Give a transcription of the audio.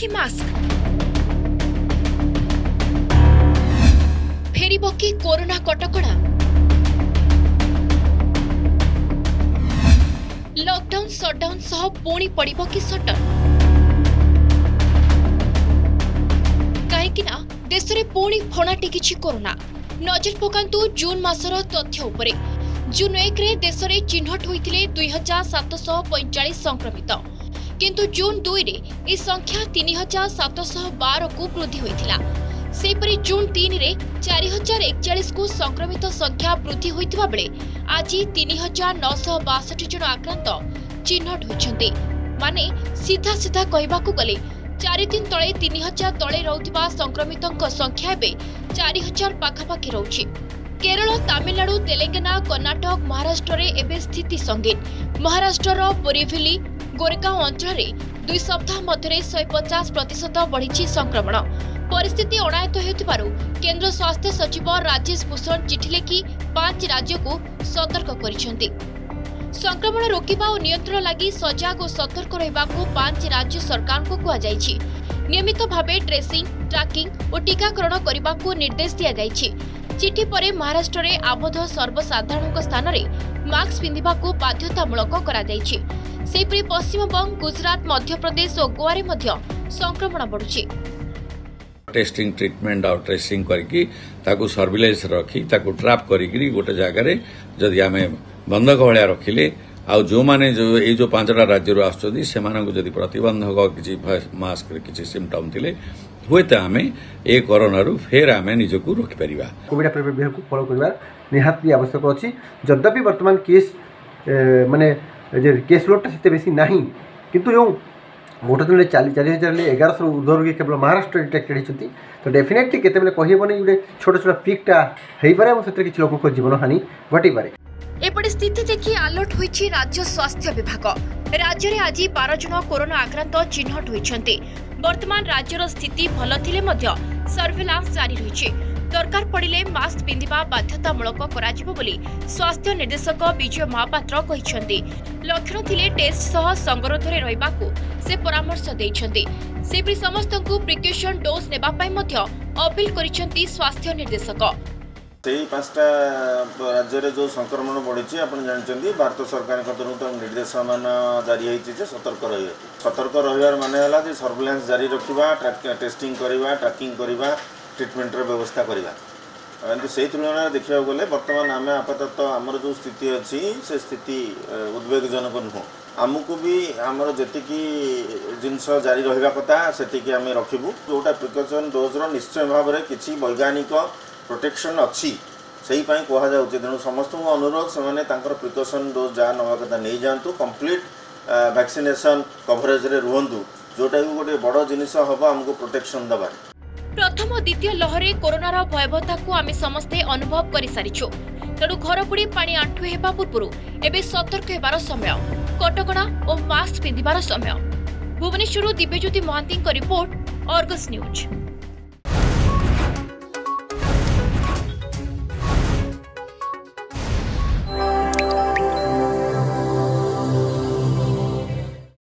କି ମାସ୍କ ଫେରିବ କି କରୋନା କଟକଣା। ଲକଡାଉନ ସଟଡାଉନ ସହ ପୁଣି ପଡ଼ିବ କି ସଟର କାହିଁକି ଦେଶରେ ପୁଣି ଫଣା ଟେକିଛି କରୋନା। ନଜର ପକାନ୍ତୁ ଜୁନ୍ ମାସର ତଥ୍ୟ ଉପରେ। ଜୁନ୍ ଏକରେ ଦେଶରେ ଚିହ୍ନଟ ହୋଇଥିଲେ ଦୁଇ ହଜାର ସାତଶହ ପଇଁଚାଳିଶ ସଂକ୍ରମିତ। କିନ୍ତୁ ଜୁନ୍ ଦୁଇରେ ଏହି ସଂଖ୍ୟା ତିନି ହଜାର ସାତଶହ ବାରକୁ ବୃଦ୍ଧି ହୋଇଥିଲା। ସେହିପରି ଜୁନ୍ ତିନିରେ ଚାରି ହଜାର ଏକଚାଳିଶକୁ ସଂକ୍ରମିତ ସଂଖ୍ୟା ବୃଦ୍ଧି ହୋଇଥିବା ବେଳେ ଆଜି ତିନି ହଜାର ନଅଶହ ବାଷଠି ଜଣ ଆକ୍ରାନ୍ତ ଚିହ୍ନଟ ହୋଇଛନ୍ତି। ମାନେ ସିଧା ସିଧା କହିବାକୁ ଗଲେ ଚାରି ଦିନ ତଳେ ତିନି ହଜାର ତଳେ ରହୁଥିବା ସଂକ୍ରମିତଙ୍କ ସଂଖ୍ୟା ଏବେ ଚାରି ହଜାର ପାଖାପାଖି ରହୁଛି। କେରଳ ତାମିଲନାଡୁ ତେଲେଙ୍ଗାନା କର୍ଣ୍ଣାଟକ ମହାରାଷ୍ଟ୍ରରେ ଏବେ ସ୍ଥିତି ସଙ୍ଗୀନ। ମହାରାଷ୍ଟ୍ରର ବୋରିଭିଲି ଗୋରେଗାଁଓ ଅଞ୍ଚଳରେ ଦୁଇ ସପ୍ତାହ ମଧ୍ୟରେ ଶହେ ପଚାଶ ପ୍ରତିଶତ ବଢ଼ିଛି ସଂକ୍ରମଣ। ପରିସ୍ଥିତି ଅଣାୟତ୍ତ ହେଉଥିବାରୁ କେନ୍ଦ୍ର ସ୍ୱାସ୍ଥ୍ୟ ସଚିବ ରାଜେଶ ଭୂଷଣ ଚିଠି ଲେଖି ପାଞ୍ଚ ରାଜ୍ୟକୁ ସତର୍କ କରିଛନ୍ତି। ସଂକ୍ରମଣ ରୋକିବା ଓ ନିୟନ୍ତ୍ରଣ ଲାଗି ସଜାଗ ଓ ସତର୍କ ରହିବାକୁ ପାଞ୍ଚ ରାଜ୍ୟ ସରକାରଙ୍କୁ କୁହାଯାଇଛି। ନିୟମିତ ଭାବେ ଟ୍ରେସିଂ ଟ୍ରାକିଂ ଓ ଟିକାକରଣ କରିବାକୁ ନିର୍ଦ୍ଦେଶ ଦିଆଯାଇଛି। ଚିଠି ପରେ ମହାରାଷ୍ଟ୍ରରେ ଆବଦ୍ଧ ସର୍ବସାଧାରଣଙ୍କ ସ୍ଥାନରେ ମାସ୍କ ପିନ୍ଧିବାକୁ ବାଧ୍ୟତାମୂଳକ କରାଯାଇଛି। ସେହିପରି ପଶ୍ଚିମବଙ୍ଗ ଗୁଜରାଟ ମଧ୍ୟପ୍ରଦେଶ ଓ ଗୋଆରେ ମଧ୍ୟ ସଂକ୍ରମଣ ବଢ଼ୁଛି। ଟେଷ୍ଟିଂ ଟ୍ରିଟମେଣ୍ଟ ଆଉ ଟ୍ରେସିଂ କରିକି ତାକୁ ସର୍ଭିଲେନ୍ସ ରଖି ତାକୁ ଟ୍ରାପ୍ କରିକିରି ଗୋଟେ ଜାଗାରେ ଯଦି ଆମେ ବନ୍ଧକ ଭଳିଆ ରଖିଲେ ଆଉ ଯେଉଁମାନେ ଯେଉଁ ଏଇ ଯେଉଁ ପାଞ୍ଚଟା ରାଜ୍ୟରୁ ଆସୁଛନ୍ତି ସେମାନଙ୍କୁ ଯଦି ପ୍ରତିବନ୍ଧକ କିଛି ମାସ୍କରେ କିଛି ସିମ୍ପଟମ୍ ଥିଲେ ହୁଏତ ଆମେ ଏ କରୋନାରୁ ଫେର ଆମେ ନିଜକୁ ରୋକିପାରିବା। କୋଭିଡ୍ ପ୍ରିଭେନ୍ସକୁ ଫଲୋ କରିବା ନିହାତି ଆବଶ୍ୟକ ଅଛି। ଯଦ୍ୟପି ବର୍ତ୍ତମାନ କେସ୍ ଏ, ମାନେ ଯେ କେସ୍ ଲୋଡ଼ଟା ସେତେ ବେଶୀ ନାହିଁ କିନ୍ତୁ ଯେଉଁ ଗୋଟେ ଦିନରେ ଚାରି ଚାରି ହଜାର ଏଗାରଶହ ଉର୍ଦ୍ଧ୍ୱ ରୋଗୀ କେବଳ ମହାରାଷ୍ଟ୍ର ଇନ୍ଫେକ୍ଟେଡ୍ ହେଇଛନ୍ତି ତ ଡେଫିନେଟଲି କେତେବେଳେ କହିହେବନି ଗୋଟେ ଛୋଟ ଛୋଟ ପିକ୍ଟା ହେଇପାରେ ଏବଂ ସେଥିରେ କିଛି ଲୋକଙ୍କ ଜୀବନହାନି ଘଟିପାରେ। ଏପଟେ ସ୍ଥିତି ଦେଖି ଆଲର୍ଟ ହୋଇଛି ରାଜ୍ୟ ସ୍ୱାସ୍ଥ୍ୟ ବିଭାଗ। ରାଜ୍ୟରେ ଆଜି ବାର ଜଣ କରୋନା ଆକ୍ରାନ୍ତ ଚିହ୍ନଟ ହୋଇଛନ୍ତି। ବର୍ତ୍ତମାନ ରାଜ୍ୟର ସ୍ଥିତି ଭଲ ଥିଲେ ମଧ୍ୟ ସର୍ଭେଲାନ୍ସ ଜାରି ରହିଛି। ଦରକାର ପଡ଼ିଲେ ମାସ୍କ ପିନ୍ଧିବା ବାଧ୍ୟତାମୂଳକ କରାଯିବ ବୋଲି ସ୍ୱାସ୍ଥ୍ୟ ନିର୍ଦ୍ଦେଶକ ବିଜୟ ମହାପାତ୍ର କହିଛନ୍ତି। ଲକ୍ଷଣ ଥିଲେ ଟେଷ୍ଟ ସହ ସଙ୍ଗରୋଧରେ ରହିବାକୁ ସେ ପରାମର୍ଶ ଦେଇଛନ୍ତି। ସେହିପରି ସମସ୍ତଙ୍କୁ ପ୍ରିକସନ ଡୋଜ୍ ନେବା ପାଇଁ ମଧ୍ୟ ଅପିଲ କରିଛନ୍ତି ସ୍ୱାସ୍ଥ୍ୟ ନିର୍ଦ୍ଦେଶକ। ସେଇ ପାଞ୍ଚଟା ରାଜ୍ୟରେ ଯେଉଁ ସଂକ୍ରମଣ ବଢ଼ିଛି ଆପଣ ଜାଣିଛନ୍ତି ଭାରତ ସରକାରଙ୍କ ତରଫରୁ ତ ନିର୍ଦ୍ଦେଶମାନ ଜାରି ହେଇଛି ଯେ ସତର୍କ ରହିବେ। ସତର୍କ ରହିବାର ମାନେ ହେଲା ଯେ ସର୍ଭେଲାନ୍ସ ଜାରି ରଖିବା ଟେଷ୍ଟିଂ କରିବା ଟ୍ରାକିଂ କରିବା ଟ୍ରିଟମେଣ୍ଟର ବ୍ୟବସ୍ଥା କରିବା। କିନ୍ତୁ ସେଇ ତୁଳନାରେ ଦେଖିବାକୁ ଗଲେ ବର୍ତ୍ତମାନ ଆମେ ଆପାତତଃ ଆମର ଯେଉଁ ସ୍ଥିତି ଅଛି ସେ ସ୍ଥିତି ଏ, ଉଦ୍ବେଗଜନକ ନୁହଁ। ଆମକୁ ବି ଆମର ଯେତିକି ଜିନିଷ ଜାରି ରହିବା କଥା ସେତିକି ଆମେ ରଖିବୁ। ଯେଉଁଟା ପ୍ରିକସନ୍ ଡୋଜ୍ର ନିଶ୍ଚୟ ଭାବରେ କିଛି ବୈଜ୍ଞାନିକ ପ୍ରୋଟେକ୍ସନ୍ ଅଛି ସେଇ ପାଇଁ କୁହାଯାଉଛି। ତେଣୁ ସମସ୍ତଙ୍କୁ ଅନୁରୋଧ ସେମାନେ ତାଙ୍କର ପ୍ରିକସନ୍ ଡୋଜ୍ ଯାହା ନେବା କଥା ନେଇଯାଆନ୍ତୁ କମ୍ପ୍ଲିଟ୍ ଭ୍ୟାକ୍ସିନେସନ୍ କଭରେଜରେ ରୁହନ୍ତୁ। ଯେଉଁଟାକି ଗୋଟେ ବଡ଼ ଜିନିଷ ହେବ ଆମକୁ ପ୍ରୋଟେକ୍ସନ୍ ଦେବାରେ। ପ୍ରଥମ ଦ୍ୱିତୀୟ ଲହରେ କରୋନାର ଭୟାବହତାକୁ ଆମେ ସମସ୍ତେ ଅନୁଭବ କରିସାରିଛୁ। ତେଣୁ ଘର ବୁଡ଼ି ପାଣି ଆଣ୍ଠୁଏ ହେବା ପୂର୍ବରୁ ଏବେ ସତର୍କ ହେବାର ସମୟ। କଟକଣା ଓ ମାସ୍କ ପିନ୍ଧିବାର ସମୟ। ଭୁବନେଶ୍ୱରରୁ ଦିବ୍ୟଜ୍ୟୋତି ମହାନ୍ତିଙ୍କ ରିପୋର୍ଟ ଅର୍ଗସ୍ ନ୍ୟୁଜ୍।